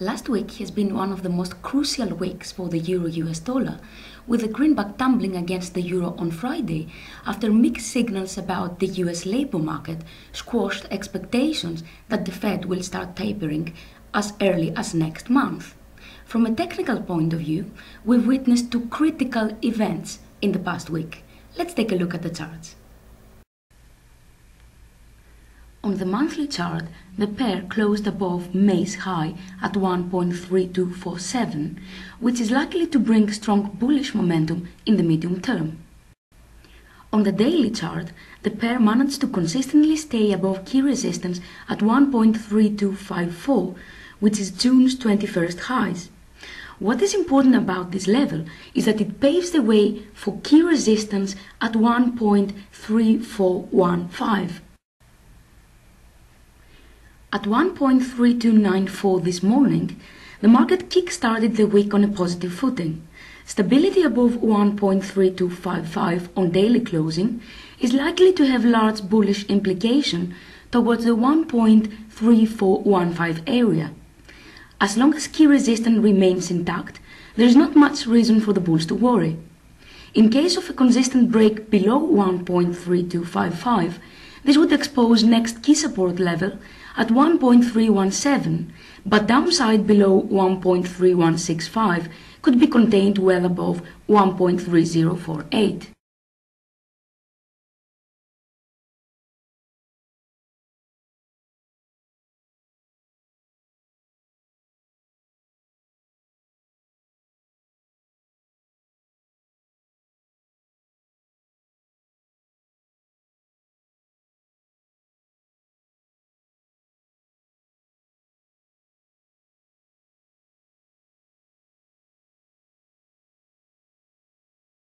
Last week has been one of the most crucial weeks for the euro US dollar, with the greenback tumbling against the euro on Friday after mixed signals about the US labor market squashed expectations that the Fed will start tapering as early as next month. From a technical point of view, we've witnessed two critical events in the past week. Let's take a look at the charts. On the monthly chart, the pair closed above May's high at 1.3247, which is likely to bring strong bullish momentum in the medium term. On the daily chart, the pair managed to consistently stay above key resistance at 1.3254, which is June's 21st highs. What is important about this level is that it paves the way for key resistance at 1.3415. At 1.3294 this morning, the market kick-started the week on a positive footing. Stability above 1.3255 on daily closing is likely to have large bullish implication towards the 1.3415 area. As long as key resistance remains intact, there is not much reason for the bulls to worry. In case of a consistent break below 1.3255, this would expose next key support level at 1.317, but downside below 1.3165 could be contained well above 1.3048.